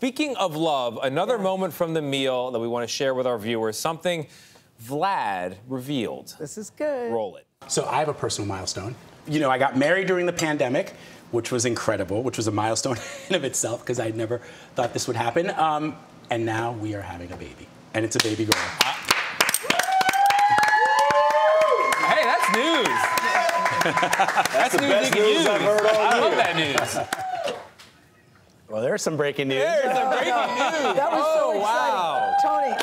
speaking of love, another moment from the meal that we want to share with our viewers, something Vlad revealed. This is good. Roll it. So I have a personal milestone. You know, I got married during the pandemic, which was incredible, which was a milestone in of itself because I had never thought this would happen. Um, and now we are having a baby, and it's a baby girl. Hey, that's news. that's news best news. I've heard all I love that news. Well, there's some breaking news. There's some breaking news. That was oh, so exciting. wow.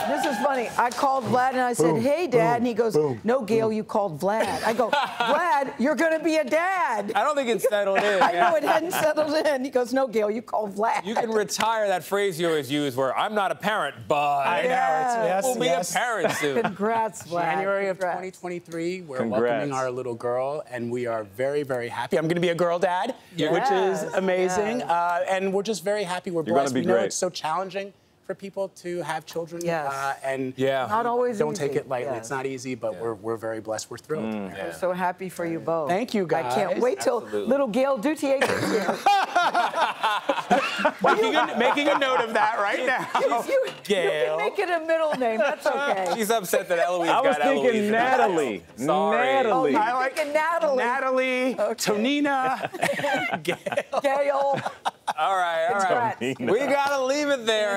Tony, this is funny. I called Vlad and I said, hey, Dad. And he goes, no, Gayle, you called Vlad. I go, Vlad, you're going to be a dad. I don't think it's settled in. I yeah. knew it hadn't settled in. He goes, no, Gayle, you called Vlad. You can retire that phrase you always use where I'm not a parent, but I know, it's, yes, we'll be a parent soon. Congrats, Vlad. January of Congrats. 2023, we're Congrats. welcoming our little girl, and we are very, very happy. I'm going to be a girl dad, Yes, which is amazing, yes. uh, and we're just very happy. We're You're gonna blessed. be we know great. it's so challenging for people to have children, Yes. uh, and Yeah. Not always don't easy. take it lightly. Yes. It's not easy, but we're, we're very blessed. We're thrilled. We're so happy for you both. Thank you, guys. I can't wait till Absolutely. little Gayle Duthiers gets here. making, a, making a note of that right now. you, you Gayle. can make it a middle name. That's okay. She's upset that Eloise I was got thinking Eloise Natalie. Sorry. Natalie. I like Thinking Natalie. Natalie, Tonina, Gayle. Gayle. All right, all right. Congrats. We got to leave it there.